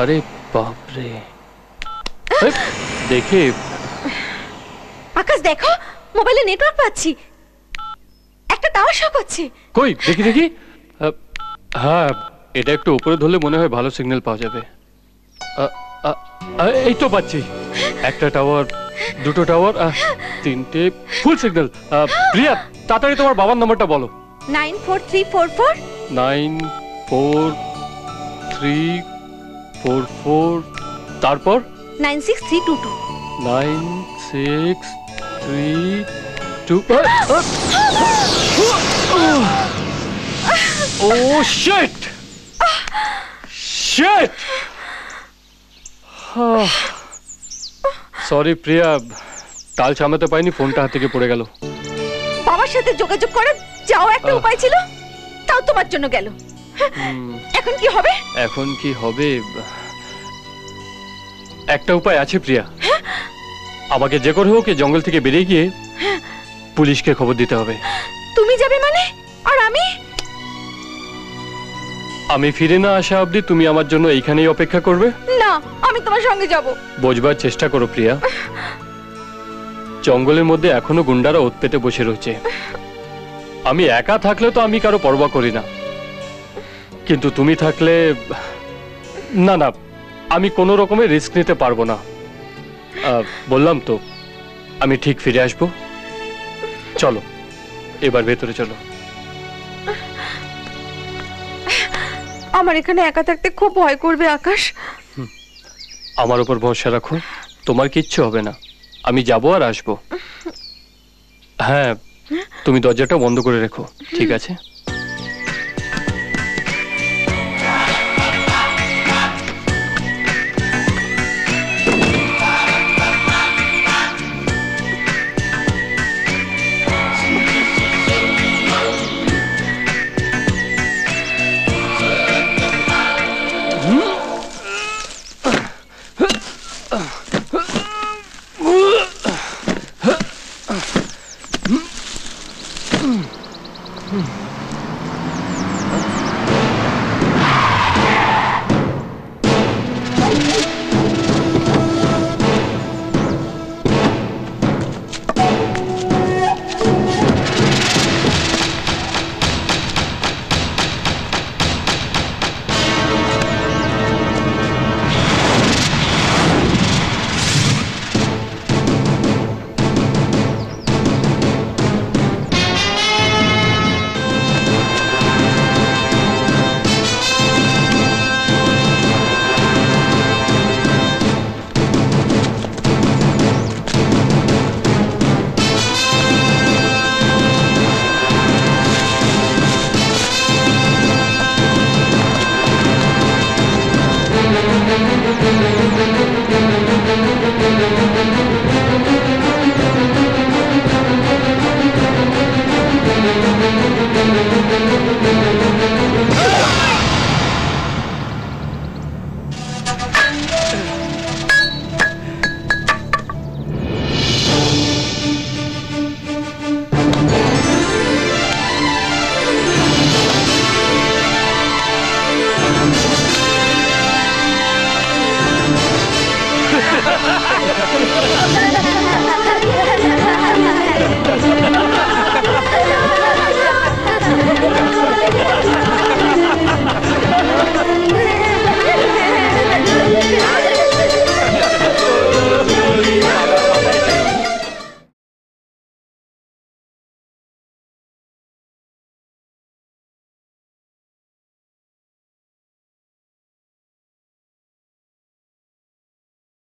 আরে বাপরে। দেখে। আকাশ দেখো মোবাইলে নেটওয়ার্ক পাচ্ছি। একটা টাওয়ার শো করছে কই দেখি দেখি। হ্যাঁ এটা একটু উপরে ধরলে মনে হয় ভালো সিগন্যাল পাওয়া যাবে। এই তো পাচ্ছি। একটা টাওয়ার দুটো টাওয়ার তিনটে ফুল সিগন্যাল প্রিয়া তাড়াতাড়ি তোমার বাবার নাম্বারটা বলো। Nine four three four four. Nine four three four four তারপর? Nine six three two two. Nine six three two ও শিট! শিট! সরি প্রিয়া তাল সামলাতে পাইনি ফোনটা হাত থেকে পড়ে গেল। বাবার সাথে যোগাযোগ করার যাও একটা উপায় ছিল তাও তোমার জন্য গেল। এখন কি হবে? এখন কি হবে? একটা উপায় আছে প্রিয়া। আমাকে যে করে হোক জঙ্গল থেকে বেরিয়ে গিয়ে পুলিশকে খবর দিতে হবে। তুমি যাবে মানে? আর আমি? আমি ফিরে না আসা অবধি তুমি আমার জন্য এইখানেই অপেক্ষা করবে? না আমি তোমার সঙ্গে যাব। বোঝবার চেষ্টা করো প্রিয়া। জঙ্গলের মধ্যে এখনও গুন্ডারা ওত পেতে বসে রয়েছে। আমি একা থাকলে তো আমি কারও পরোয়া করি না। কিন্তু তুমি থাকলে না না আমি কোনো রকমের রিস্ক নিতে পারব না। বললাম তো আমি ঠিক ফিরে আসব। চলো এবার ভেতরে চলো। আমার এখানে একা থাকতে খুব ভয় করবে আকাশ। আমার উপর ভরসা রাখো তোমার কিচ্ছু হবে না। আমি যাব আর আসব। হ্যাঁ তুমি দরজাটা বন্ধ করে রেখো ঠিক আছে?